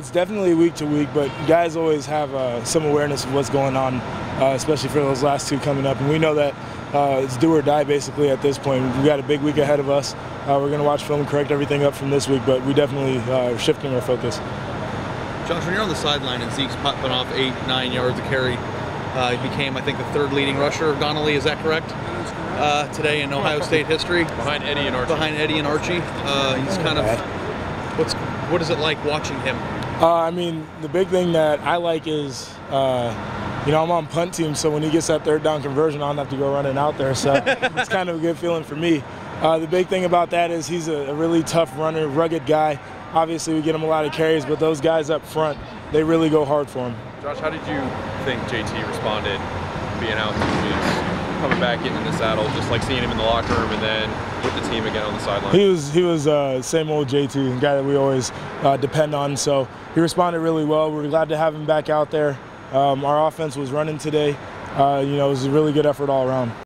It's definitely week to week, but guys always have uh, some awareness of what's going on, uh, especially for those last two coming up. And we know that uh, it's do or die basically at this point. We've got a big week ahead of us. Uh, we're going to watch film and correct everything up from this week, but we definitely uh, are shifting our focus. Josh, when you're on the sideline and Zeke's popping off eight, nine yards of carry, uh, he became, I think, the third leading rusher of Donnelly. Is that correct? Uh, today in Ohio State history, behind Eddie and Archie. behind Eddie and Archie. Uh, he's kind of. What's what is it like watching him? Uh, I mean, the big thing that I like is, uh, you know, I'm on punt team, so when he gets that third down conversion, I don't have to go running out there. So it's kind of a good feeling for me. Uh, the big thing about that is he's a, a really tough runner, rugged guy. Obviously, we get him a lot of carries, but those guys up front, they really go hard for him. Josh, how did you think JT responded being out two weeks, coming back, getting in the saddle, just like seeing him in the locker room and then with the team again on the sideline? He was he was uh, same old JT, guy that we always uh, depend on. So he responded really well. We're glad to have him back out there. Um, our offense was running today. Uh, you know, it was a really good effort all around.